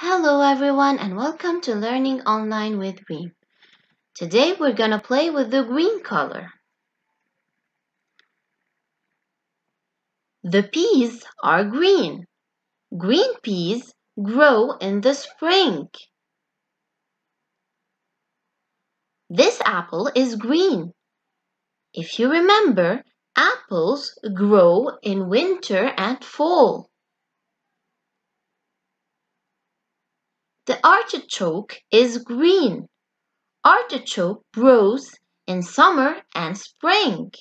Hello everyone and welcome to Learning Online with Reem. Today we're gonna play with the green color. The peas are green. Green peas grow in the spring. This apple is green. If you remember, apples grow in winter and fall. The artichoke is green. Artichoke grows in summer and spring.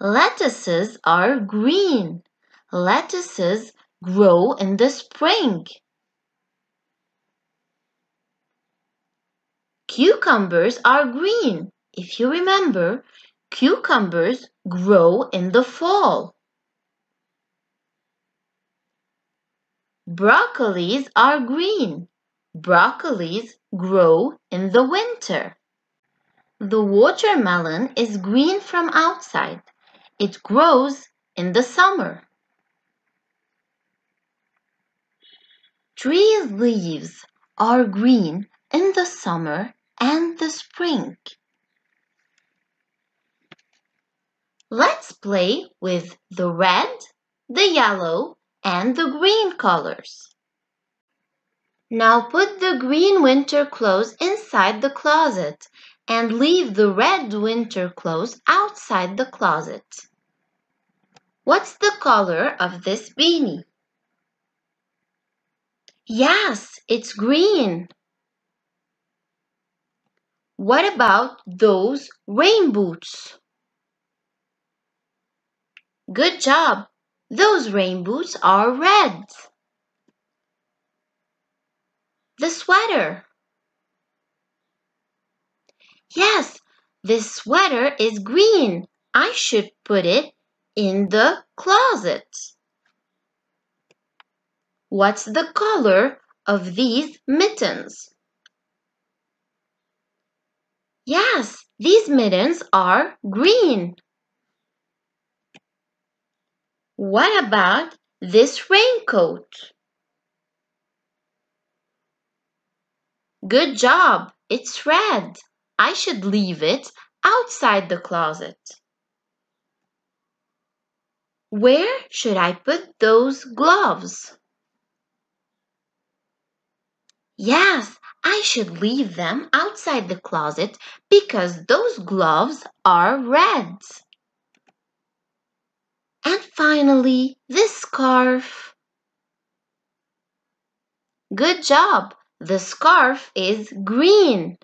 Lettuces are green. Lettuces grow in the spring. Cucumbers are green. If you remember, cucumbers grow in the fall. Broccolis are green. Broccolis grow in the winter. The watermelon is green from outside. It grows in the summer. Tree leaves are green in the summer and the spring. Let's play with the red, the yellow, and the green colors. Now put the green winter clothes inside the closet and leave the red winter clothes outside the closet. What's the color of this beanie? Yes, it's green. What about those rain boots? Good job. Those rain boots are red. The sweater. Yes, this sweater is green. I should put it in the closet. What's the color of these mittens? Yes, these mittens are green. What about this raincoat? Good job, it's red. I should leave it outside the closet. Where should I put those gloves? Yes, I should leave them outside the closet because those gloves are red. And finally, this scarf. Good job! The scarf is green.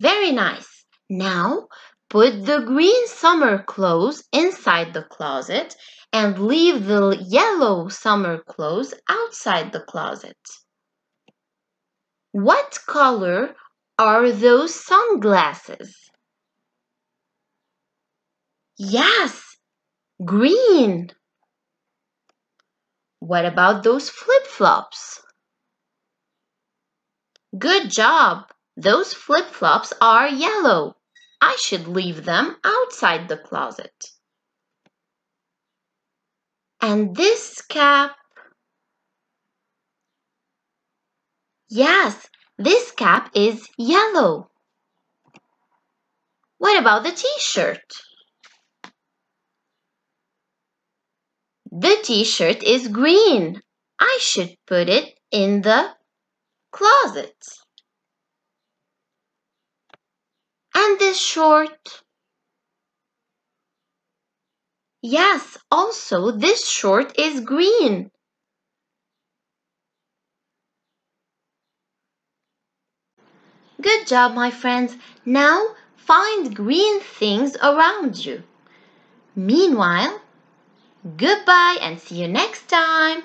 Very nice. Now, put the green summer clothes inside the closet and leave the yellow summer clothes outside the closet. What color are those sunglasses? Yes, green. What about those flip-flops? Good job. Those flip-flops are yellow. I should leave them outside the closet. And this cap? Yes, this cap is yellow. What about the t-shirt? The t-shirt is green. I should put it in the closet. And this short? Yes, also this short is green. Good job, my friends. Now find green things around you. Meanwhile, Goodbye and see you next time.